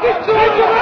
Get to it!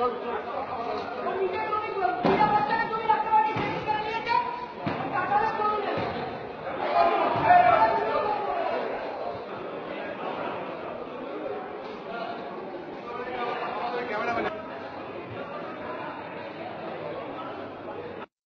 চল চল